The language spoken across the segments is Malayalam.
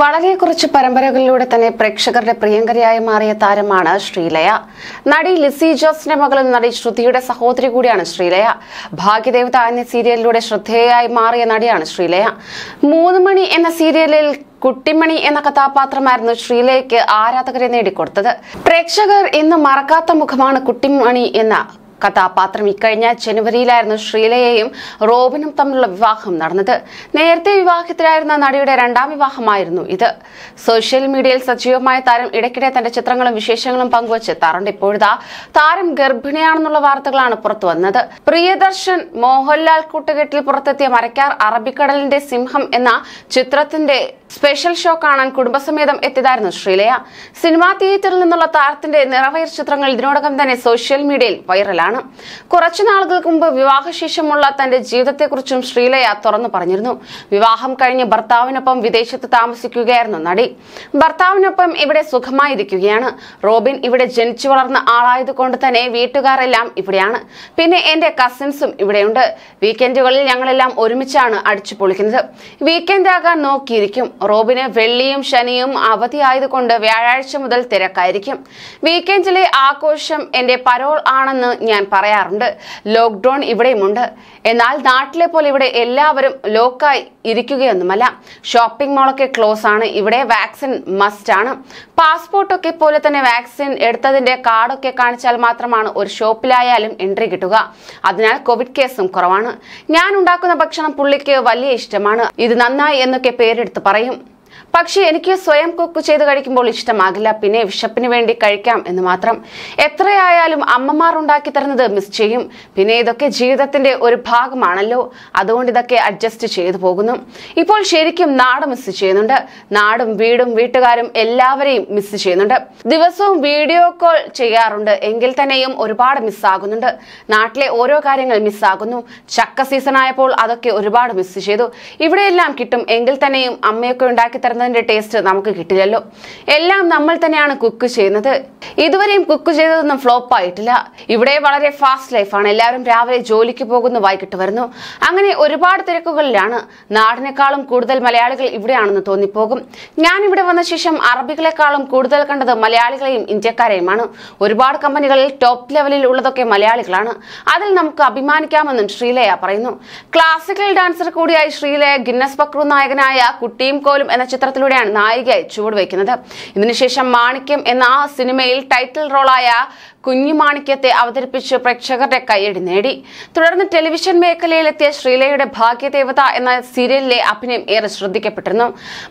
വളരെ കുറച്ച് പരമ്പരകളിലൂടെ തന്നെ പ്രേക്ഷകരുടെ പ്രിയങ്കരിയായി മാറിയ താരമാണ് ശ്രീലയ. നടി ലിസി ജോസിന്റെ മകളും നടി ശ്രുതിയുടെ സഹോദരി കൂടിയാണ് ശ്രീലയ. ഭാഗ്യദേവത എന്ന സീരിയലിലൂടെ ശ്രദ്ധേയായി മാറിയ നടിയാണ് ശ്രീലയ. മൂന്ന് മണി എന്ന സീരിയലിൽ കുട്ടിമണി എന്ന കഥാപാത്രമായിരുന്നു ശ്രീലയ്ക്ക് ആരാധകരെ നേടിക്കൊടുത്തത്. പ്രേക്ഷകർ ഇന്ന് മറക്കാത്ത മുഖമാണ് കുട്ടിമണി എന്ന കഥാപാത്രം ഇക്കഴിഞ്ഞ ജനുവരിയിലായിരുന്നു ശ്രീലയെയും റോബിനും തമ്മിലുള്ള വിവാഹം നടന്നത്. നേരത്തെ വിവാഹത്തിലായിരുന്ന നടിയുടെ രണ്ടാം വിവാഹമായിരുന്നു ഇത്. സോഷ്യൽ മീഡിയയിൽ സജീവമായ താരം ഇടയ്ക്കിടെ തന്റെ ചിത്രങ്ങളും വിശേഷങ്ങളും പങ്കുവച്ചെത്താറുണ്ട് ഇപ്പോഴത്തെ താരം ഗർഭിണിയാണെന്നുള്ള വാർത്തകളാണ് പുറത്തു വന്നത്. പ്രിയദർശൻ മോഹൻലാൽ കൂട്ടുകെട്ടിൽ പുറത്തെത്തിയ മരക്കാർ അറബിക്കടലിന്റെ സിംഹം എന്ന ചിത്രത്തിന്റെ സ്പെഷ്യൽ ഷോ കാണാൻ കുടുംബസമേതം എത്തിയതായിരുന്നു ശ്രീലയ. സിനിമാ തിയേറ്ററിൽ നിന്നുള്ള താരത്തിന്റെ നിറവയർ ചിത്രങ്ങൾ ഇതിനോടകം തന്നെ സോഷ്യൽ മീഡിയയിൽ വൈറലാണ്. കുറച്ചു നാളുകൾക്ക് മുമ്പ് വിവാഹശേഷമുള്ള തന്റെ ജീവിതത്തെക്കുറിച്ചും ശ്രീലയ തുറന്നു പറഞ്ഞിരുന്നു. വിവാഹം കഴിഞ്ഞ് ഭർത്താവിനൊപ്പം വിദേശത്ത് താമസിക്കുകയായിരുന്നു നടി. ഭർത്താവിനൊപ്പം ഇവിടെ സുഖമായിരിക്കുകയാണ്. റോബിൻ ഇവിടെ ജനിച്ചു വളർന്ന ആളായതുകൊണ്ട് തന്നെ വീട്ടുകാരെല്ലാം ഇവിടെയാണ്. പിന്നെ എന്റെ കസിൻസും ഇവിടെയുണ്ട്. വീക്കെൻഡുകളിൽ ഞങ്ങളെല്ലാം ഒരുമിച്ചാണ് അടിച്ചു പൊളിക്കുന്നത്. വീക്കെൻഡ് ആകാൻ നോക്കിയിരിക്കും. റോബിന് വെള്ളിയും ശനിയും അവധിയായതുകൊണ്ട് വ്യാഴാഴ്ച മുതൽ തിരക്കായിരിക്കും. വീക്കെൻഡിലെ ആഘോഷം എന്റെ പരോൾ ആണെന്ന് ഞാൻ പറയാറുണ്ട്. ലോക്ക്ഡൌൺ ഇവിടെയുമുണ്ട്. എന്നാൽ നാട്ടിലെ പോലെ ഇവിടെ എല്ലാവരും ലോക്കായി ഇരിക്കുകയൊന്നുമല്ല. ഷോപ്പിംഗ് മാളൊക്കെ ക്ലോസ് ആണ് ഇവിടെ വാക്സിൻ മസ്റ്റ് ആണ് പാസ്പോർട്ടൊക്കെ പോലെ തന്നെ വാക്സിൻ എടുത്തതിന്റെ കാർഡൊക്കെ കാണിച്ചാൽ മാത്രമാണ് ഒരു ഷോപ്പിലായാലും എൻട്രി കിട്ടുക. അതിനാൽ കോവിഡ് കേസും കുറവാണ്. ഞാൻ ഉണ്ടാക്കുന്ന ഭക്ഷണം പുള്ളിക്ക് വലിയ ഇഷ്ടമാണ്. ഇത് നന്നായി എന്നൊക്കെ പേരെടുത്ത് പറയും. പറയും പക്ഷെ എനിക്ക് സ്വയം കുക്ക് ചെയ്ത് കഴിക്കുമ്പോൾ ഇഷ്ടമാകില്ല. പിന്നെ വിശപ്പിന് വേണ്ടി കഴിക്കാം എന്ന് മാത്രം. എത്രയായാലും അമ്മമാർ ഉണ്ടാക്കി തരുന്നത് മിസ് ചെയ്യും. പിന്നെ ഇതൊക്കെ ജീവിതത്തിന്റെ ഒരു ഭാഗമാണല്ലോ. അതുകൊണ്ട് ഇതൊക്കെ അഡ്ജസ്റ്റ് ചെയ്തു പോകുന്നു. ഇപ്പോൾ ശരിക്കും നാട് മിസ് ചെയ്യുന്നുണ്ട്. നാടും വീടും വീട്ടുകാരും എല്ലാവരെയും മിസ് ചെയ്യുന്നുണ്ട്. ദിവസവും വീഡിയോ കോൾ ചെയ്യാറുണ്ട്. എങ്കിൽ തന്നെയും ഒരുപാട് മിസ്സാകുന്നുണ്ട് നാട്ടിലെ ഓരോ കാര്യങ്ങൾ മിസ്സാകുന്നു ചക്ക സീസൺ ആയപ്പോൾ അതൊക്കെ ഒരുപാട് മിസ് ചെയ്തു. ഇവിടെയെല്ലാം കിട്ടും. എങ്കിൽ തന്നെയും അമ്മയൊക്കെ ഉണ്ടാക്കി തരുന്നതിന്റെ ടേസ്റ്റ് നമുക്ക് കിട്ടില്ലല്ലോ. എല്ലാം നമ്മൾ തന്നെയാണ് കുക്ക് ചെയ്യുന്നത്. ഇതുവരെയും കുക്ക് ചെയ്തതൊന്നും ഫ്ലോപ്പ് ആയിട്ടില്ല. ഇവിടെ വളരെ ഫാസ്റ്റ് ലൈഫാണ് എല്ലാവരും രാവിലെ ജോലിക്ക് പോകുന്നു വൈകിട്ട് വരുന്നു. അങ്ങനെ ഒരുപാട് തിരക്കുകളിലാണ്. നാടിനേക്കാളും കൂടുതൽ മലയാളികൾ ഇവിടെയാണെന്ന് തോന്നിപ്പോകും. ഞാൻ ഇവിടെ വന്ന ശേഷം അറബികളെക്കാളും കൂടുതൽ കണ്ടത് മലയാളികളെയും ഇന്ത്യക്കാരെയുമാണ്. ഒരുപാട് കമ്പനികളിൽ ടോപ്പ് ലെവലിൽ ഉള്ളതൊക്കെ മലയാളികളാണ്. അതിൽ നമുക്ക് അഭിമാനിക്കാമെന്നും ശ്രീലയ പറയുന്നു. ക്ലാസിക്കൽ ഡാൻസർ കൂടിയായി ശ്രീലയ ഗിന്നസ് ബക്രു നായകനായ കുട്ടിയും കോലും എന്ന ചിത്രത്തിലൂടെയാണ് നായികയായി ചുവടുവയ്ക്കുന്നത് ഇതിനുശേഷം മാണിക്യം എന്ന ആ സിനിമയിൽ ടൈറ്റിൽ റോളായ കുഞ്ഞുമാണിക്യത്തെ അവതരിപ്പിച്ച് പ്രേക്ഷകരുടെ കൈയടി നേടി. തുടർന്ന് ടെലിവിഷൻ മേഖലയിലെത്തിയ ശ്രീലയുടെ ഭാഗ്യദേവത എന്ന സീരിയലിലെ അഭിനയം ഏറെ ശ്രദ്ധിക്കപ്പെട്ടിരുന്നു.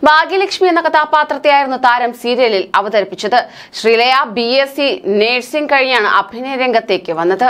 ഭാഗ്യലക്ഷ്മി എന്ന കഥാപാത്രത്തെയായിരുന്നു താരം സീരിയലിൽ അവതരിപ്പിച്ചത്. Sreelaya B S C nursing കഴിഞ്ഞാണ് അഭിനയ രംഗത്തേക്ക് വന്നത്.